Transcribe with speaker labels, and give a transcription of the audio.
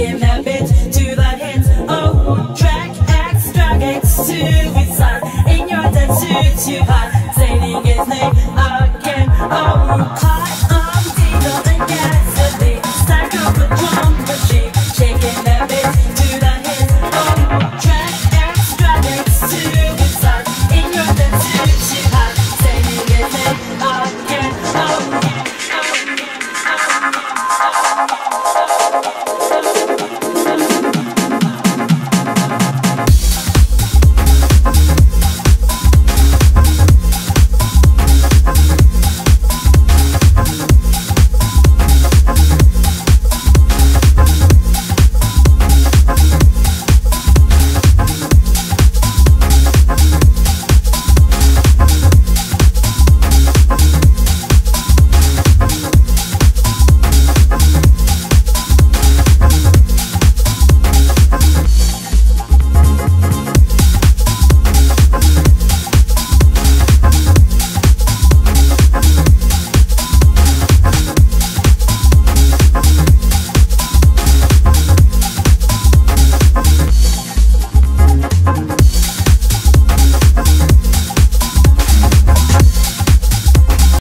Speaker 1: Give that bitch to the hits. Oh, track X, X. In your tattoo, You hide, Saying his name out.